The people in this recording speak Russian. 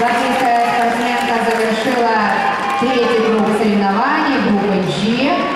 Латвийская спортсменка завершила третий круг соревнований группы G.